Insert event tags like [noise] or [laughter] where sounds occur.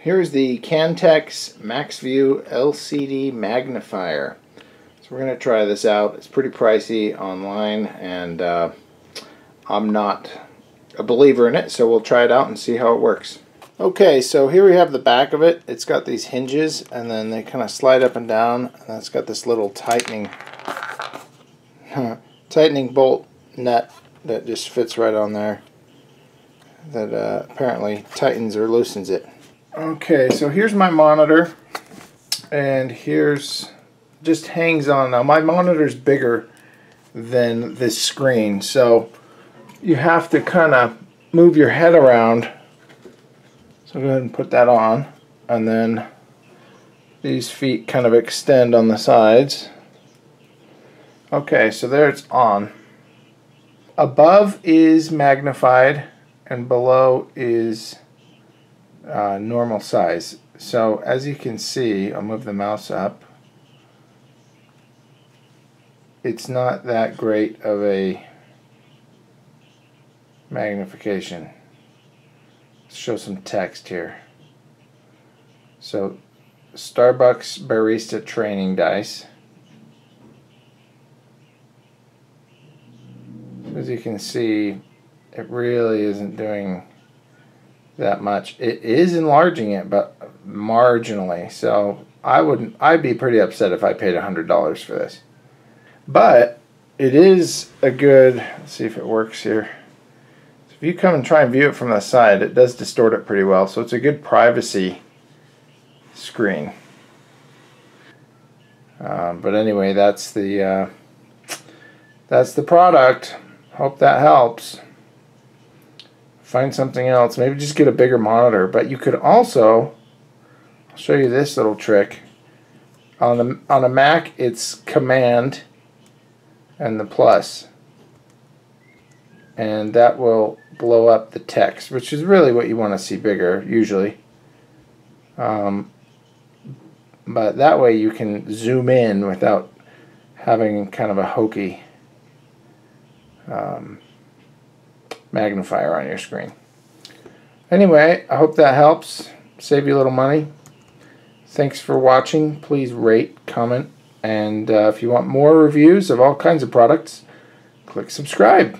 Here's the Kantek MaxView LCD magnifier. So we're going to try this out. It's pretty pricey online and uh, I'm not a believer in it so we'll try it out and see how it works. Okay so here we have the back of it. It's got these hinges and then they kind of slide up and down and it's got this little tightening [laughs] tightening bolt nut that just fits right on there that uh, apparently tightens or loosens it. Okay, so here's my monitor, and here's just hangs on. Now my monitor's bigger than this screen, so you have to kind of move your head around. So go ahead and put that on, and then these feet kind of extend on the sides. Okay, so there it's on. Above is magnified, and below is uh, normal size. So as you can see, I'll move the mouse up. It's not that great of a magnification. Let's show some text here. So Starbucks Barista Training Dice. As you can see, it really isn't doing that much. It is enlarging it, but marginally. So I wouldn't. I'd be pretty upset if I paid hundred dollars for this. But it is a good. Let's see if it works here. So if you come and try and view it from the side, it does distort it pretty well. So it's a good privacy screen. Um, but anyway, that's the uh, that's the product. Hope that helps find something else. Maybe just get a bigger monitor. But you could also, I'll show you this little trick. On the on a Mac, it's Command and the plus, and that will blow up the text, which is really what you want to see bigger usually. Um, but that way you can zoom in without having kind of a hokey. Um, magnifier on your screen. Anyway, I hope that helps. Save you a little money. Thanks for watching. Please rate, comment, and uh, if you want more reviews of all kinds of products, click subscribe.